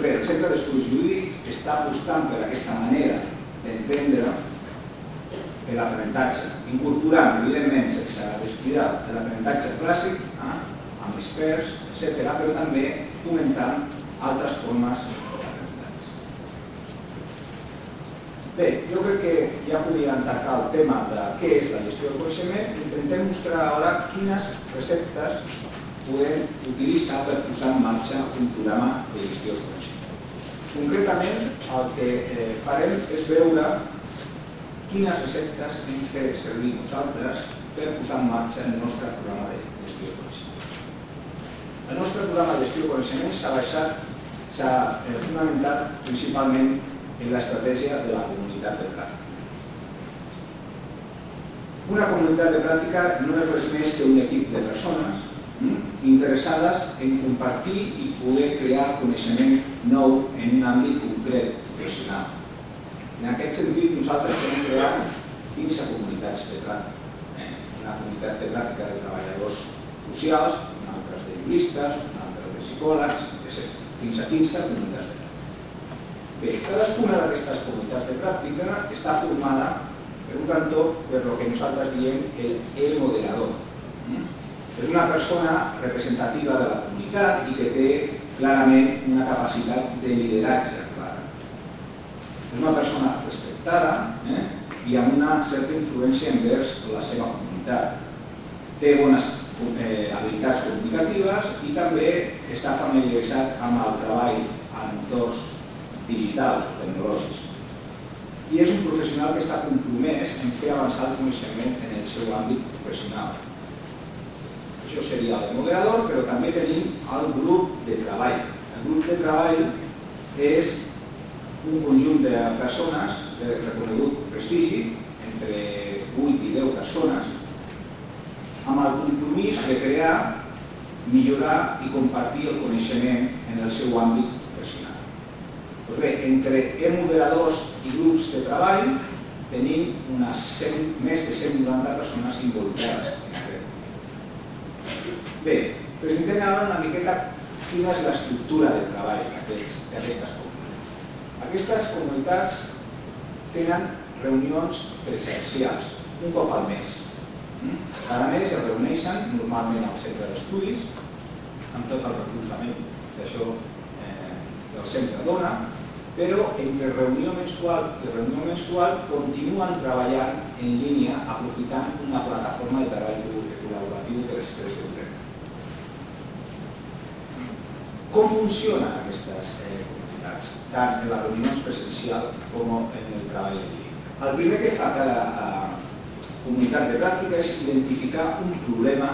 Doncs bé, el Centre d'Estudis Jurídics està apostant per aquesta manera d'entendre l'aprenentatge, incorporant, evidentment, sense descuidar l'aprenentatge clàssic, eh, amb experts, etc., però també fomentant altres formes d'aprenentatge. Bé, jo crec que ja podíem tancar el tema de què és la gestió del coneixement. Intentem mostrar ara quines receptes podem utilitzar per posar en marxa un programa de gestió del coneixement. Concretament, el que eh, farem és veure quines receptes hem de fer servir nosaltres per posar en marxa el nostre programa de gestió del coneixement. El nostre programa de gestió del coneixement s'ha basat, s'ha eh, fonamentat principalment en l'estratègia de la comunitat de pràctica. Una comunitat de pràctica no és res més que un equip de persones interessades en compartir i poder crear coneixement nou en un àmbit concret, professional. En aquest sentit, nosaltres hem creat 15 comunitats de pràctica. Eh? Una comunitat de pràctica de treballadors socials, una altra de juristes, una altra de psicòlegs, etc. Fins a 15 comunitats de pràctica. Bé, cadascuna d'aquestes comunitats de pràctica està formada per un cantó per lo que nosaltres diem el e-moderador. És una persona representativa de la comunitat i que té clarament una capacitat de lideratge clara. És una persona respectada eh? i amb una certa influència envers la seva comunitat. Té bones eh, habilitats comunicatives i també està familiaritzat amb el treball en entorns digitals o tecnològics. I és un professional que està compromès en fer avançar el coneixement en el seu àmbit professional això seria el moderador, però també tenim el grup de treball. El grup de treball és un conjunt de persones de reconegut prestigi, entre 8 i 10 persones, amb el compromís de crear, millorar i compartir el coneixement en el seu àmbit professional. Doncs bé, entre e-moderadors i grups de treball tenim unes 100, més de 190 persones involucrades Bé, presentem ara una miqueta quina és l'estructura de treball d'aquestes comunitats. Aquestes comunitats tenen reunions presencials, un cop al mes. Cada mes es reuneixen normalment al centre d'estudis, amb tot el recolzament que això eh, del centre dona, però entre reunió mensual i reunió mensual continuen treballant en línia aprofitant una plataforma de treball col·laboratiu que després veurem. Com funcionen aquestes eh, comunitats, tant en les reunions presencial com en el treball en línia? El primer que fa cada eh, comunitat de pràctica és identificar un problema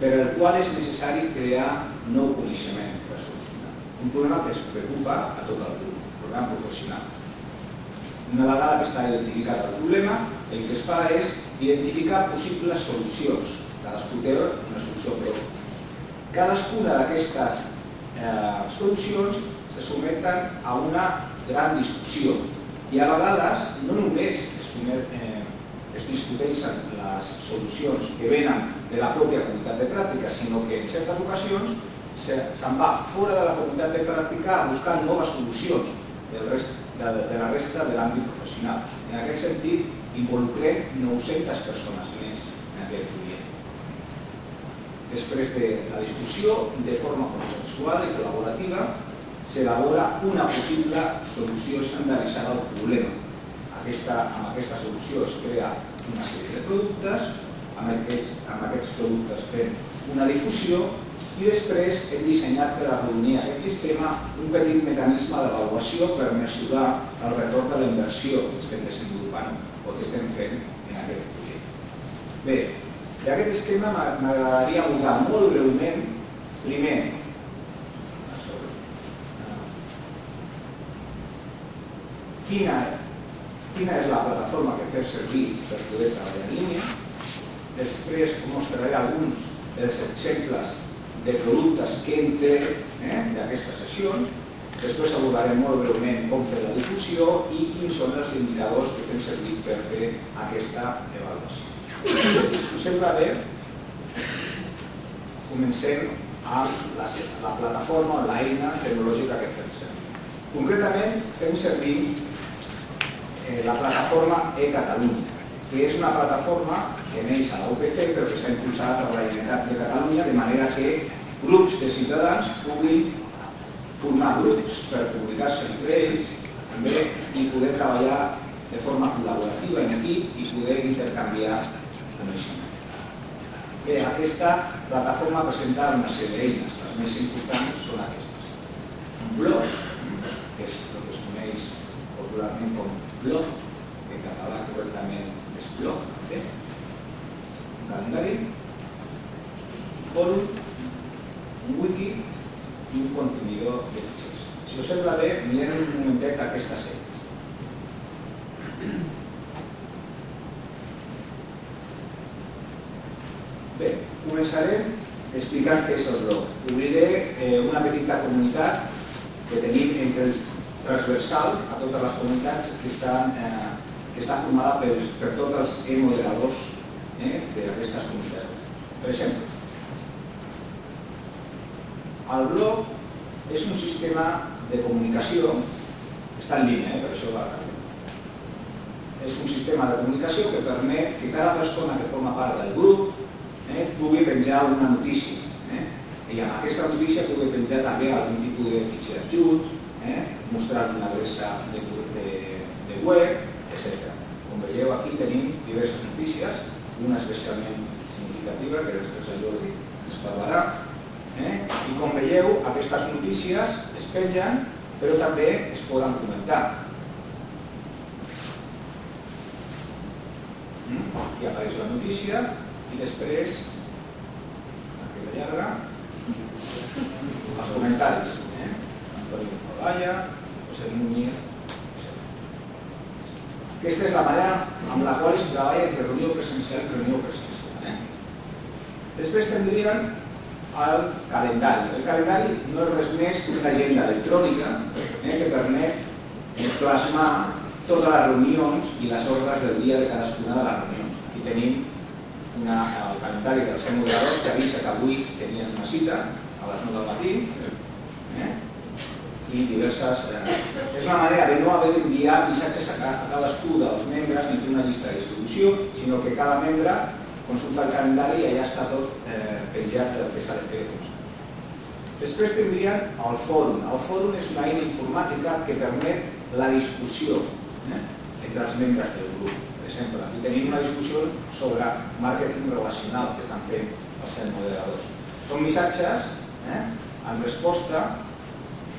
per al qual és necessari crear nou coneixement per solucionar. Un problema que es preocupa a tot el grup, un problema professional. Una vegada que està identificat el problema, el que es fa és identificar possibles solucions. Cadascú té una solució pròpia. Cadascuna d'aquestes eh, solucions se someten a una gran discussió i a vegades no només es, eh, es discuteixen les solucions que venen de la pròpia comunitat de pràctica, sinó que en certes ocasions se'n va fora de la comunitat de pràctica a buscar noves solucions del rest, de, de la resta de l'àmbit professional. En aquest sentit, involucrem 900 persones més en aquest projecte. Després de la discussió, de forma consensual i col·laborativa, s'elabora una possible solució estandarditzada al problema. Aquesta, amb aquesta solució es crea una sèrie de productes, amb aquests, amb aquests productes fem una difusió i després hem dissenyat per reunir aquest sistema un petit mecanisme d'avaluació per mesurar el retorn de la inversió que estem desenvolupant o que estem fent en aquest projecte. Bé, i aquest esquema m'agradaria abordar molt breument, primer, quina, quina és la plataforma que fem servir per poder treballar en línia, després mostraré alguns dels exemples de productes que hem eh, d'aquestes sessions, després abordarem molt breument com fer la difusió i quins són els indicadors que fem servir per fer aquesta avaluació. Us sembla bé? Comencem amb la, la plataforma, l'eina tecnològica que fem. Concretament, fem servir eh, la plataforma e-Catalunya, que és una plataforma que neix a la UPC però que s'ha impulsat per la Generalitat de Catalunya de manera que grups de ciutadans puguin formar grups per publicar-se entre ells també i poder treballar de forma col·laborativa en equip i poder intercanviar. Bé, aquesta plataforma presenta una sèrie d'eines, les més importants són aquestes. Un blog, que és el que es coneix popularment com blog, que en català correctament és blog, bé? un calendari, un fòrum, un wiki i un contenidor de fitxers. Si us sembla bé, mirem un momentet aquesta sèrie. Explicant què és el blog. Obriré eh, una petita comunitat que tenim entre els transversal a totes les comunitats que, estan, eh, que està formada per, per tots els e-moderadors eh, d'aquestes comunitats. Per exemple, el blog és un sistema de comunicació, està en línia, eh, per això va és un sistema de comunicació que permet que cada persona que forma part del grup eh, pugui penjar una notícia. I amb aquesta notícia pugui penjar també algun tipus de fitxer adjunt, eh? mostrar una adreça de, de, de web, etc. Com veieu aquí tenim diverses notícies, una especialment significativa que després el Jordi ens parlarà. Eh? I com veieu, aquestes notícies es pengen, però també es poden comentar. Aquí apareix la notícia i després, aquí la llarga, els comentaris. Eh? Antonio Olaya, José Núñez, aquesta és la manera amb la qual es treballa entre reunió presencial i reunió presencial. Eh? Després tindríem el calendari. El calendari no és res més que una agenda electrònica eh, que permet plasmar totes les reunions i les ordres del dia de cadascuna de les reunions. Aquí tenim una, el calendari dels moderadors que avisa que avui tenien una cita a les 9 del matí eh? i diverses... Eh, és una manera de no haver d'enviar missatges a, a cadascú dels membres ni una llista de distribució, sinó que cada membre consulta el calendari i allà està tot eh, penjat del que s'ha de fer. Després tindrien el fòrum. El fòrum és una eina informàtica que permet la discussió eh, entre els membres del grup. Per exemple, aquí tenim una discussió sobre màrqueting relacional que estan fent els set moderadors. Són missatges eh, en resposta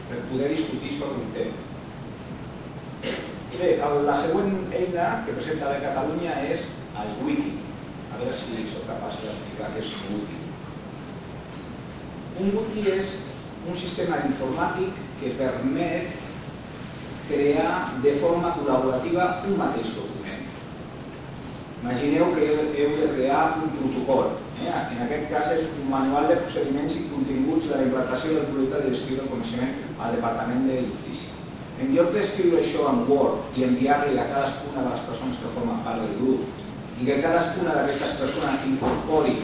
per poder discutir sobre un tema. Bé, la següent eina que presenta la Catalunya és el wiki. A veure si sóc capaç d'explicar què és un wiki. Un wiki és un sistema informàtic que permet crear de forma col·laborativa un mateix document. Imagineu que heu de crear un protocol. Eh? En aquest cas és un manual de procediments i continguts de la implantació del projecte de gestió del coneixement al Departament de Justícia. En lloc d'escriure això en Word i enviar-li a cadascuna de les persones que formen part del grup i que cadascuna d'aquestes persones incorpori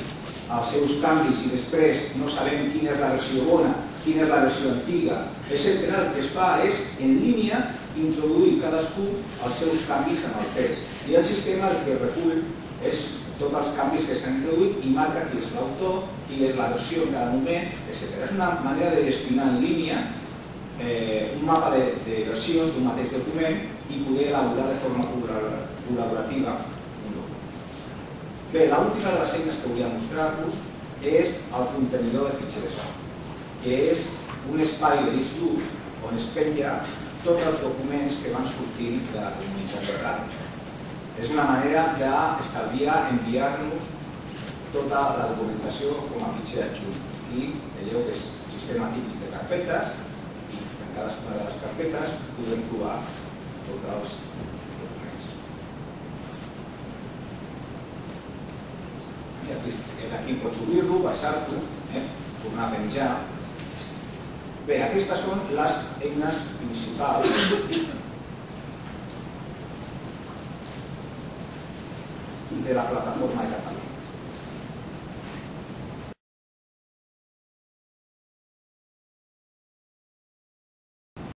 els seus canvis i després no sabem quina és la versió bona quina és la versió antiga, etc. El que es fa és, en línia, introduir cadascú els seus canvis en el text. I el sistema el que recull és tots els canvis que s'han introduït i marca qui és l'autor, qui és la versió en cada moment, etc. És una manera de gestionar en línia eh, un mapa de, de versions d'un mateix document i poder elaborar de forma col·laborativa un document. Bé, l'última de les eines que volia mostrar-vos és el contenidor de fitxers que és un espai de disc dur on es penja tots els documents que van sortint de la comunitat de. És una manera d'estalviar, enviar-nos tota la documentació com a fitxer adjunt. I veieu que és un sistema típic de carpetes i en cadascuna de les carpetes podem trobar tots els documents. I aquí pots obrir-lo, baixar-lo, eh? tornar a penjar Bé, aquestes són les eines principals de la plataforma de Catalunya.